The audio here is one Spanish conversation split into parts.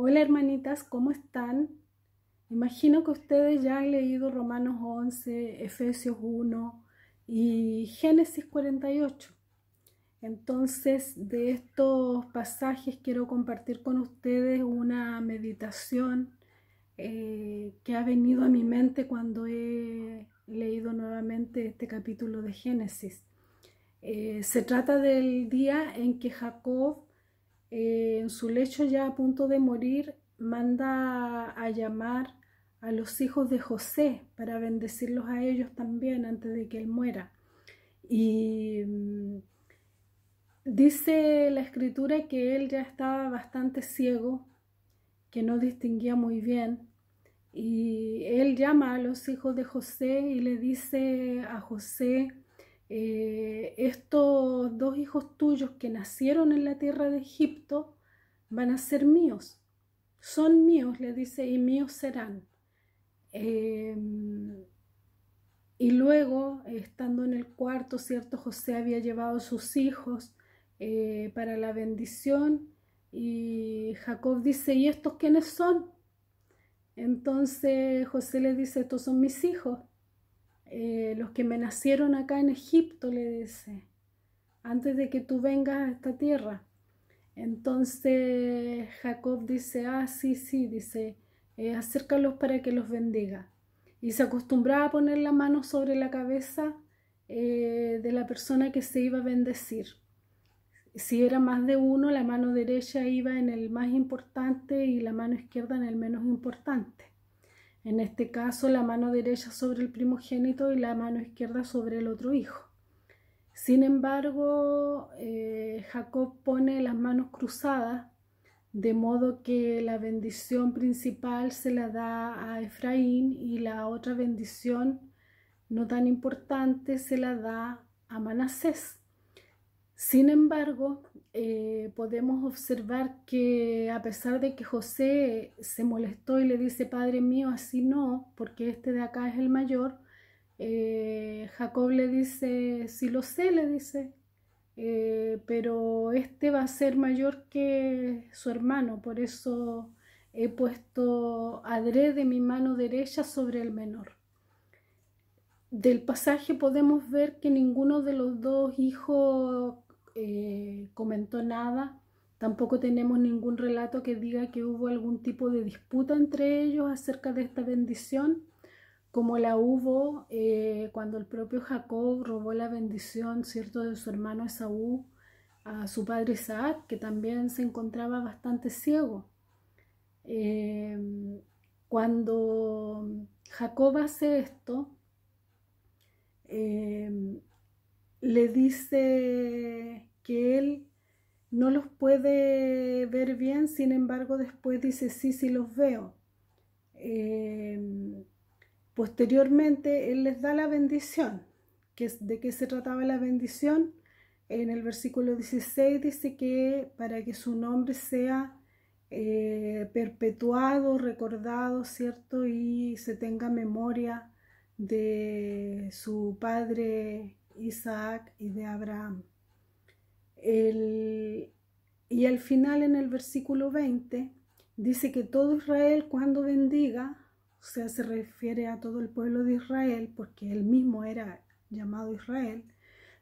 Hola hermanitas, ¿cómo están? Imagino que ustedes ya han leído Romanos 11, Efesios 1 y Génesis 48. Entonces, de estos pasajes quiero compartir con ustedes una meditación eh, que ha venido a mi mente cuando he leído nuevamente este capítulo de Génesis. Eh, se trata del día en que Jacob en su lecho ya a punto de morir, manda a llamar a los hijos de José para bendecirlos a ellos también antes de que él muera. Y mm, dice la escritura que él ya estaba bastante ciego, que no distinguía muy bien. Y él llama a los hijos de José y le dice a José, eh, estos dos hijos tuyos que nacieron en la tierra de Egipto van a ser míos. Son míos, le dice, y míos serán. Em, y luego, estando en el cuarto, ¿cierto? José había llevado a sus hijos eh, para la bendición y Jacob dice, ¿y estos quiénes son? Entonces José le dice, estos son mis hijos. Eh, los que me nacieron acá en Egipto, le dice, antes de que tú vengas a esta tierra. Entonces Jacob dice, ah, sí, sí, dice, eh, acércalos para que los bendiga. Y se acostumbraba a poner la mano sobre la cabeza eh, de la persona que se iba a bendecir. Si era más de uno, la mano derecha iba en el más importante y la mano izquierda en el menos importante. En este caso, la mano derecha sobre el primogénito y la mano izquierda sobre el otro hijo. Sin embargo, eh, Jacob pone las manos cruzadas, de modo que la bendición principal se la da a Efraín y la otra bendición no tan importante se la da a Manasés. Sin embargo, eh, podemos observar que a pesar de que José se molestó y le dice, Padre mío, así no, porque este de acá es el mayor, eh, Jacob le dice, sí lo sé, le dice, eh, pero este va a ser mayor que su hermano, por eso he puesto adrede mi mano derecha sobre el menor. Del pasaje podemos ver que ninguno de los dos hijos eh, comentó nada. Tampoco tenemos ningún relato que diga que hubo algún tipo de disputa entre ellos acerca de esta bendición, como la hubo eh, cuando el propio Jacob robó la bendición, ¿cierto?, de su hermano Esaú a su padre Isaac, que también se encontraba bastante ciego. Eh, cuando Jacob hace esto, le dice que él no los puede ver bien, sin embargo después dice sí, sí los veo. Em, posteriormente él les da la bendición. ¿De qué se trataba la bendición? En el versículo 16 dice que para que su nombre sea eh, perpetuado, recordado, ¿cierto? Y se tenga memoria de su padre Isaac y de Abraham y al final en el versículo 20 dice que todo Israel cuando bendiga, o sea, se refiere a todo el pueblo de Israel, porque él mismo era llamado Israel,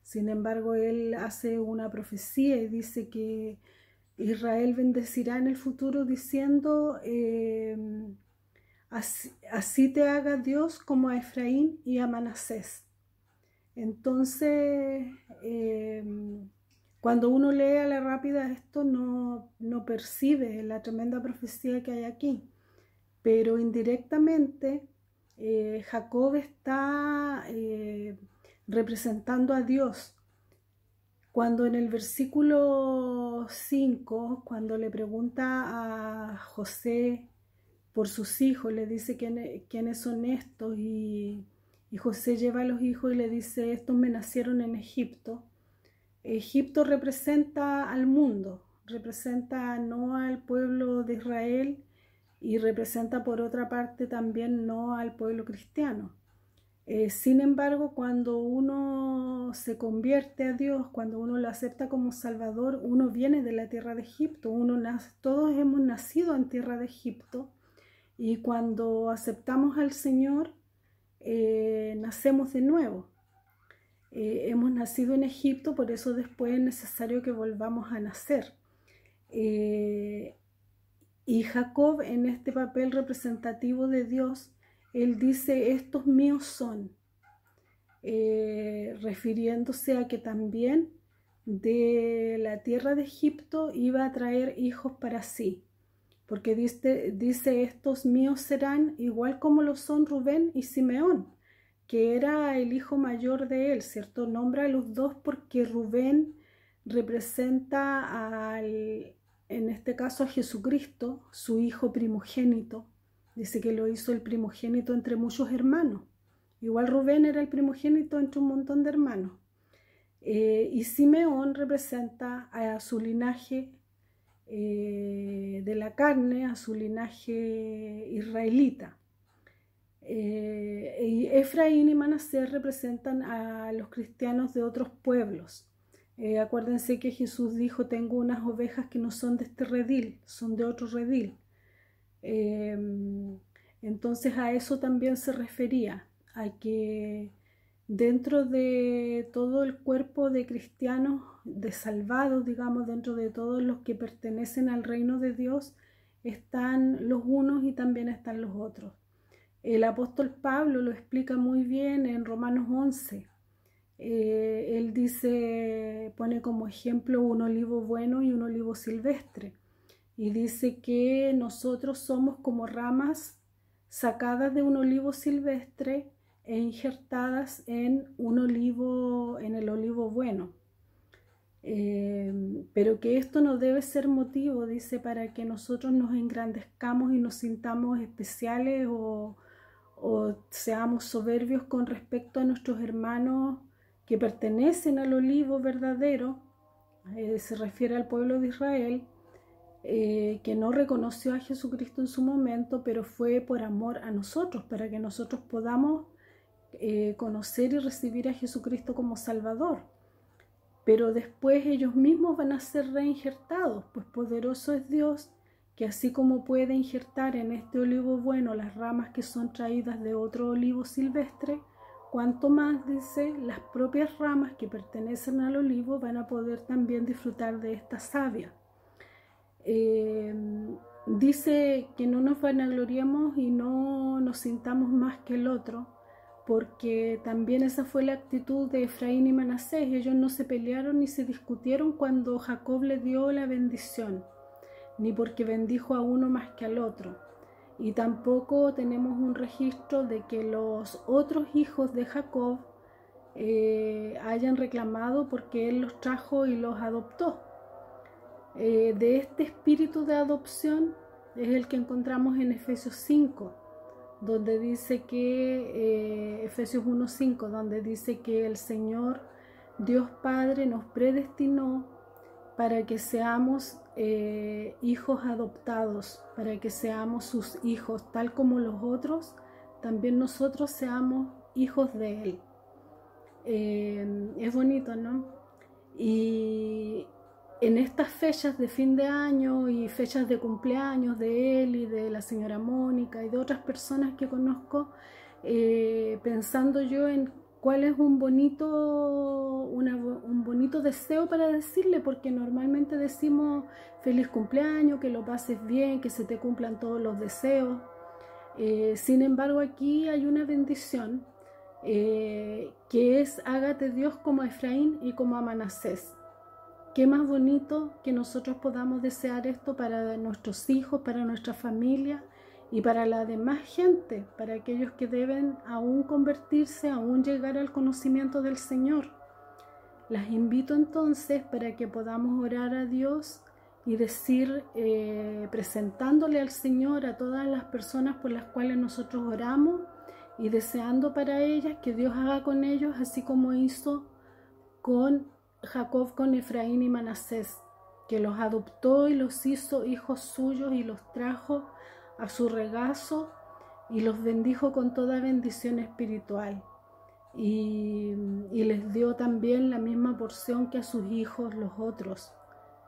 sin embargo, él hace una profecía y dice que Israel bendecirá en el futuro diciendo, em, así, te haga Dios como a Efraín y a Manasés. Entonces, em, cuando uno lee a la rápida esto no, percibe la tremenda profecía que hay aquí, pero indirectamente eh, Jacob está eh, representando a Dios. Cuando en el versículo 5, cuando le pregunta a José por sus hijos, le dice quiénes son estos y, y José lleva a los hijos y le dice, estos me nacieron en Egipto Egipto representa al mundo, representa no al pueblo de Israel y representa por otra parte también no al pueblo cristiano. Eh, sin embargo, cuando uno se convierte a Dios, cuando uno lo acepta como Salvador, uno viene de la tierra de Egipto, uno todos hemos nacido en tierra de Egipto y cuando aceptamos al Señor, eh, nacemos de nuevo. Eh, hemos nacido en Egipto, por eso después es necesario que volvamos a nacer. y Jacob en este papel representativo de Dios, él dice, estos míos son, eh, refiriéndose a que también de la tierra de Egipto iba a traer hijos para sí, porque dice, dice, estos míos serán igual como lo son Rubén y Simeón, que era el hijo mayor de él, ¿cierto? Nombra a los dos porque Rubén representa al, en este caso a Jesucristo, su hijo primogénito, Dice que lo hizo el primogénito entre muchos hermanos. Igual Rubén era el primogénito entre un montón de hermanos. Eh, y Simeón representa a su linaje eh, de la carne, a su linaje israelita. Eh, Efraín y Manasés representan a los cristianos de otros pueblos. acuérdense que Jesús dijo, tengo unas ovejas que no son de este redil, son de otro redil. Em, entonces a eso también se refería, a que dentro de todo el cuerpo de cristianos, de salvados, digamos, dentro de todos los que pertenecen al reino de Dios, están los unos y también están los otros. El apóstol Pablo lo explica muy bien en Romanos 11. Eh, él dice, pone como ejemplo un olivo bueno y un olivo silvestre y dice que nosotros somos como ramas sacadas de un olivo silvestre e injertadas en un olivo, en el olivo bueno. Em, pero que esto no debe ser motivo, dice, para que nosotros nos engrandezcamos y nos sintamos especiales o, seamos soberbios con respecto a nuestros hermanos que pertenecen al olivo verdadero, eh, se refiere al pueblo de Israel, eh, que no reconoció a Jesucristo en su momento, pero fue por amor a nosotros, para que nosotros podamos eh, conocer y recibir a Jesucristo como Salvador. Pero después ellos mismos van a ser reinjertados, pues poderoso es Dios que así como puede injertar en este olivo bueno las ramas que son traídas de otro olivo silvestre, cuanto más, dice, las propias ramas que pertenecen al olivo van a poder también disfrutar de esta savia. Em, dice que no nos vanagloriemos y no nos sintamos más que el otro, porque también esa fue la actitud de Efraín y Manasés. Ellos no se pelearon ni se discutieron cuando Jacob le dio la bendición, ni porque bendijo a uno más que al otro. Y tampoco tenemos un registro de que los otros hijos de Jacob eh, hayan reclamado porque él los trajo y los adoptó. Eh, de este espíritu de adopción es el que encontramos en Efesios 5, donde dice que, eh, Efesios 1.5, donde dice que el Señor, Dios Padre, nos predestinó para que seamos eh, hijos adoptados, para que seamos sus hijos, tal como los otros, también nosotros seamos hijos de Él. es bonito, ¿no? Y, en estas fechas de fin de año y fechas de cumpleaños de él y de la señora Mónica y de otras personas que conozco, eh, pensando yo en cuál es un bonito, un bonito deseo para decirle, porque normalmente decimos feliz cumpleaños, que lo pases bien, que se te cumplan todos los deseos. Eh, sin embargo, aquí hay una bendición eh, que es hágate Dios como a Efraín y como a Manasés. Qué más bonito que nosotros podamos desear esto para nuestros hijos, para nuestra familia y para la demás gente, para aquellos que deben aún convertirse, aún llegar al conocimiento del Señor. Las invito entonces para que podamos orar a Dios y decir, eh, presentándole al Señor a todas las personas por las cuales nosotros oramos y deseando para ellas que Dios haga con ellos así como hizo con Jacob con Efraín y Manasés, que los adoptó y los hizo hijos suyos y los trajo a su regazo y los bendijo con toda bendición espiritual. y, les dio también la misma porción que a sus hijos los otros,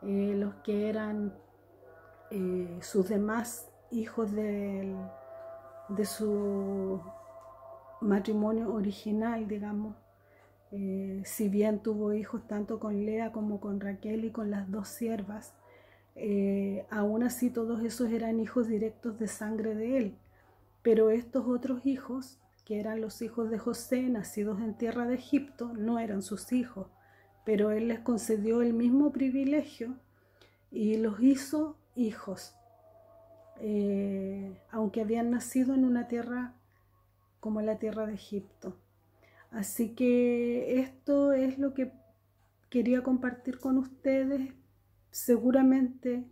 eh, los que eran eh, sus demás hijos de su matrimonio original, digamos. Eh, si bien tuvo hijos tanto con Lea como con Raquel y con las dos siervas, aún así todos esos eran hijos directos de sangre de él. Pero estos otros hijos que eran los hijos de José, nacidos en tierra de Egipto, no eran sus hijos, pero él les concedió el mismo privilegio y los hizo hijos, eh, aunque habían nacido en una tierra como la tierra de Egipto. Así que esto es lo que quería compartir con ustedes. Seguramente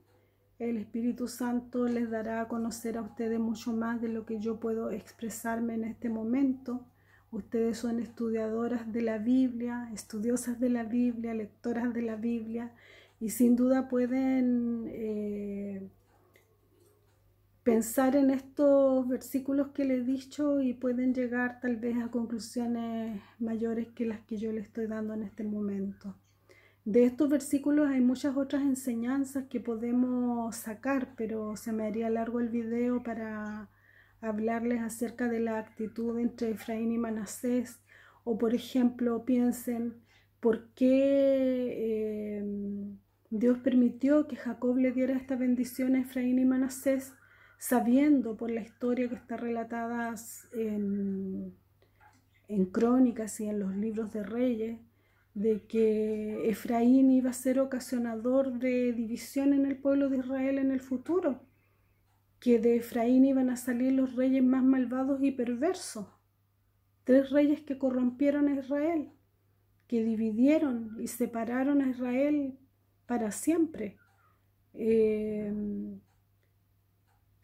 el Espíritu Santo les dará a conocer a ustedes mucho más de lo que yo puedo expresarme en este momento. Ustedes son estudiadoras de la Biblia, estudiosas de la Biblia, lectoras de la Biblia y sin duda pueden eh, pensar en estos versículos que les he dicho y pueden llegar tal vez a conclusiones mayores que las que yo les estoy dando en este momento. De estos versículos hay muchas otras enseñanzas que podemos sacar, pero se me haría largo el video para hablarles acerca de la actitud entre Efraín y Manasés. O por ejemplo, piensen por qué eh, Dios permitió que Jacob le diera esta bendición a Efraín y Manasés, sabiendo por la historia que está relatada en, en crónicas y en los libros de reyes, de que Efraín iba a ser ocasionador de división en el pueblo de Israel en el futuro, que de Efraín iban a salir los reyes más malvados y perversos, tres reyes que corrompieron a Israel, que dividieron y separaron a Israel para siempre. Eh,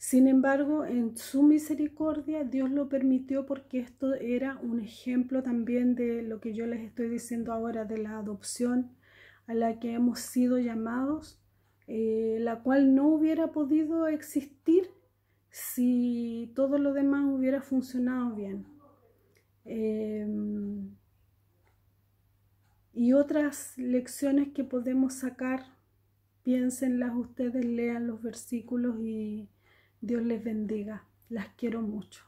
sin embargo, en su misericordia Dios lo permitió porque esto era un ejemplo también de lo que yo les estoy diciendo ahora, de la adopción a la que hemos sido llamados, eh, la cual no hubiera podido existir si todo lo demás hubiera funcionado bien. Em, y otras lecciones que podemos sacar, piénsenlas ustedes, lean los versículos y Dios les bendiga. Las quiero mucho.